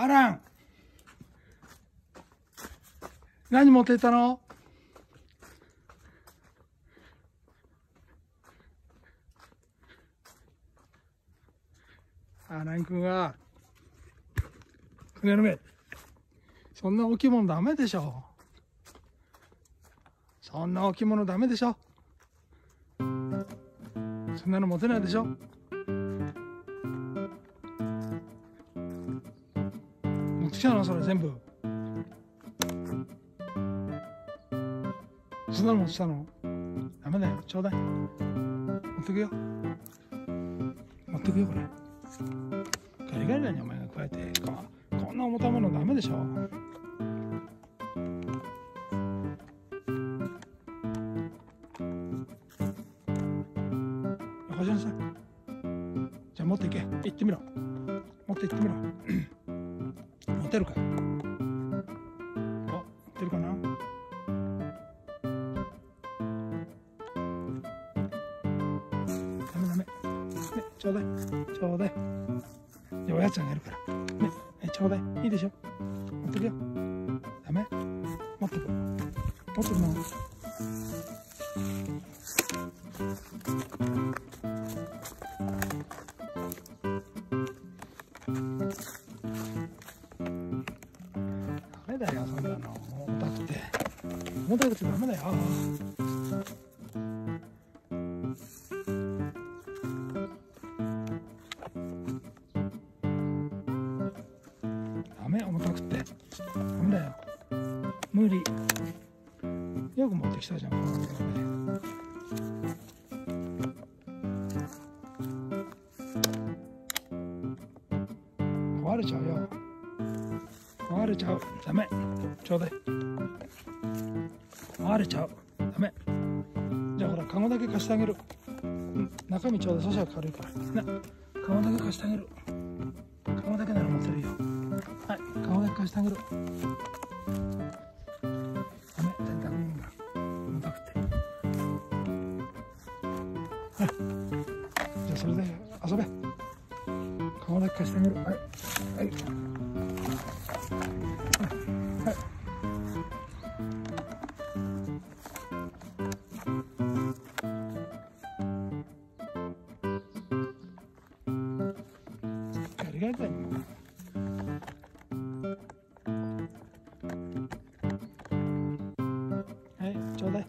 アラン何持ってったの？アラン君は船の目そんな大きいものダメでしょ。そんな大きいものダメでしょ。そんなの持てないでしょ。持ってきたのそれ全部そんなの持ってきたのダメだよちょうだい持ってくよ持ってくよこれガリガリだにお前が加えてここんな重たいものダメでしょじゃあ持っていけ行ってみろ持って行ってみろてるか。いお持てるかな？ダメダメ。ねちょうだい。ちょうだい。じゃおやつあげるから。ねねちょうだい。いいでしょ？持ってくよ。ダメ？持ってく持ってくの重たくてダメだよ。ダメ重たくて。ダメだよ。無理。よく持ってきたじゃん。この上で壊れちゃうよ。壊れちゃう。ダメ。ちょうだい。壊れちゃう。ダメ。じゃあほらカゴだけ貸してあげる。中身ちょうだいそしたら軽いから。なカゴだけ貸してあげる。カゴだけなら持てるよ。はい。カゴだけ貸してあげる。ダメ。洗濯物が重たくて。はい。じゃあそれで遊べ。カゴだけ貸してあげる。はいはい。はい。ガリガリだよもうはいちょうだい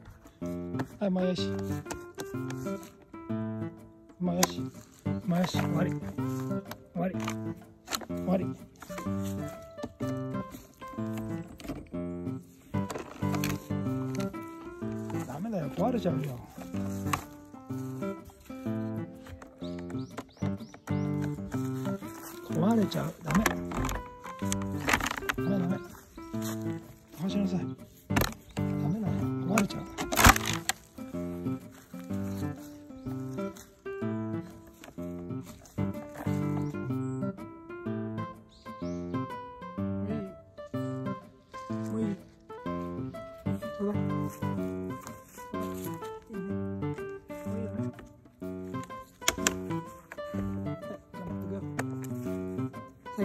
はいもやしもやしもやし終わり終わり終わりダメだよ壊れちゃうよ壊れちゃうダメ。ダメダメ。どうしなさい。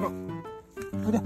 はいじゃ